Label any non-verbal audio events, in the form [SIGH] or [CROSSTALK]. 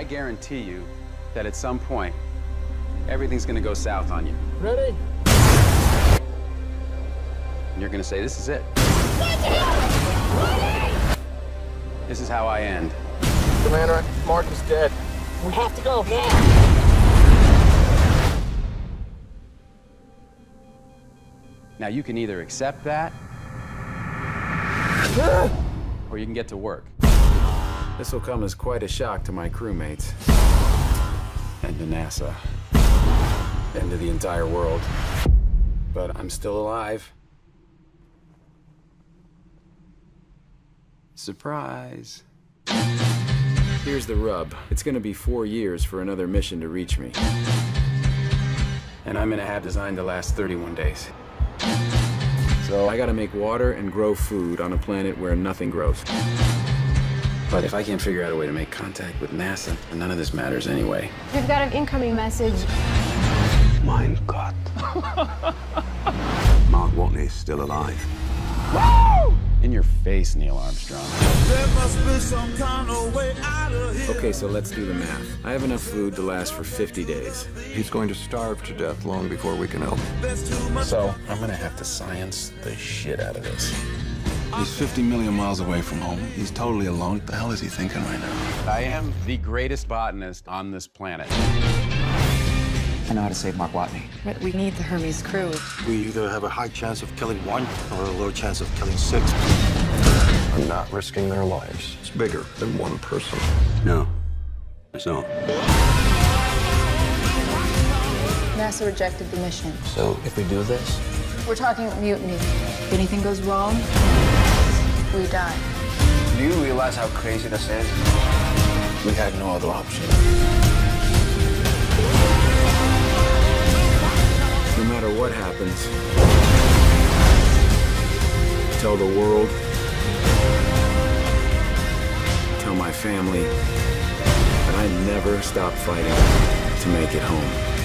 I guarantee you that at some point, everything's gonna go south on you. Ready? And you're gonna say, this is it. This is how I end. Commander, Mark is dead. We have to go now. Now, you can either accept that, [GASPS] or you can get to work. This will come as quite a shock to my crewmates, and to NASA, and to the entire world. But I'm still alive. Surprise. Here's the rub. It's gonna be four years for another mission to reach me. And I'm gonna have designed to last 31 days. So I gotta make water and grow food on a planet where nothing grows. But if I can't figure out a way to make contact with NASA, none of this matters anyway. We've got an incoming message. Mein Gott. [LAUGHS] Mark Watney's still alive. In your face, Neil Armstrong. Okay, so let's do the math. I have enough food to last for 50 days. He's going to starve to death long before we can help. So I'm gonna have to science the shit out of this. He's 50 million miles away from home. He's totally alone. What the hell is he thinking right now? I am the greatest botanist on this planet. I know how to save Mark Watney. But we need the Hermes crew. We either have a high chance of killing one or a low chance of killing six. I'm not risking their lives. It's bigger than one person. No, it's not. NASA rejected the mission. So if we do this, We're talking mutiny. If anything goes wrong, we die. do you realize how crazy this is? We had no other option. No matter what happens, tell the world, tell my family that I never stop fighting to make it home.